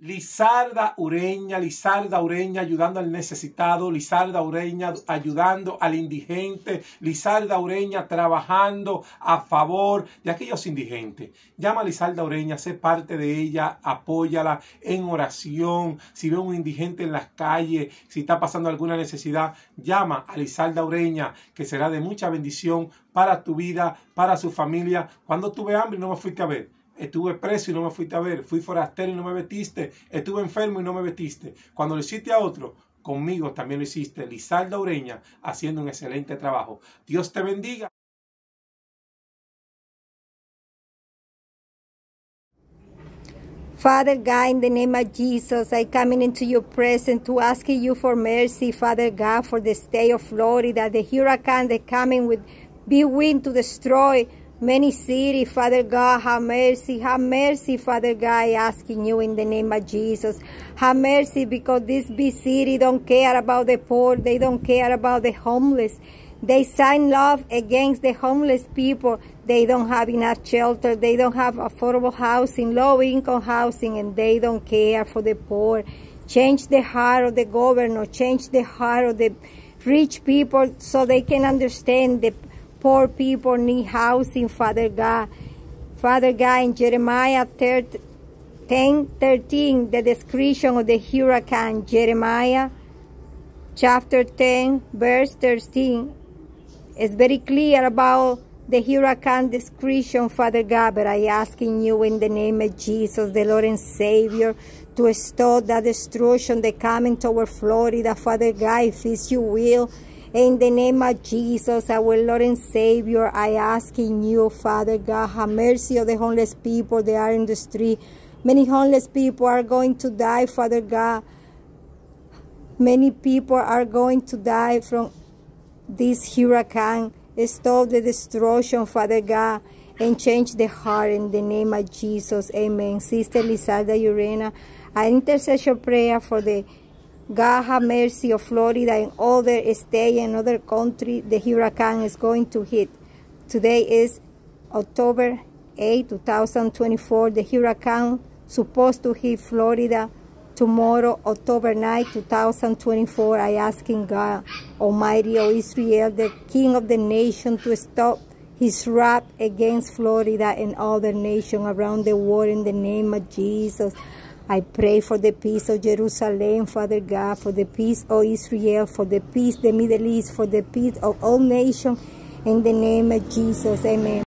Lizarda Ureña, Lizarda Ureña ayudando al necesitado, Lizarda Ureña ayudando al indigente, Lizarda Ureña trabajando a favor de aquellos indigentes. Llama a Lizarda Ureña, sé parte de ella, apóyala en oración. Si ve un indigente en las calles, si está pasando alguna necesidad, llama a Lizarda Ureña, que será de mucha bendición para tu vida, para su familia. Cuando tuve hambre no me fuiste a ver Estuve preso y no me fuiste a ver. Fui forastero y no me metiste. Estuve enfermo y no me metiste. Cuando lo hiciste a otro, conmigo también lo hiciste. Lizalda Ureña haciendo un excelente trabajo. Dios te bendiga. Father God, in the name of Jesus, I coming into your presence to ask you for mercy, Father God, for the state of Florida, the hurricane that coming with big wind to destroy many city, Father God, have mercy, have mercy, Father God, asking you in the name of Jesus. Have mercy because this big city don't care about the poor, they don't care about the homeless. They sign love against the homeless people. They don't have enough shelter. They don't have affordable housing, low income housing, and they don't care for the poor. Change the heart of the governor. Change the heart of the rich people so they can understand the Poor people need housing, Father God. Father God, in Jeremiah 10, 13, the description of the hurricane, Jeremiah chapter 10, verse 13, is very clear about the hurricane description, Father God, but I asking you in the name of Jesus, the Lord and Savior, to stop that destruction that coming toward Florida, Father God, if it's your will, in the name of Jesus, our Lord and Savior, I ask in you, Father God, have mercy of the homeless people that are in the street. Many homeless people are going to die, Father God. Many people are going to die from this hurricane. Stop the destruction, Father God, and change the heart in the name of Jesus. Amen. Sister Lizalda Urena, an intercession prayer for the God have mercy of Florida and other state and other country the hurricane is going to hit. Today is October 8, 2024. The hurricane supposed to hit Florida tomorrow, October 9, 2024. I asking God Almighty of Israel, the King of the nation, to stop his wrath against Florida and other nation around the world in the name of Jesus. I pray for the peace of Jerusalem, Father God, for the peace of Israel, for the peace of the Middle East, for the peace of all nations, in the name of Jesus. Amen.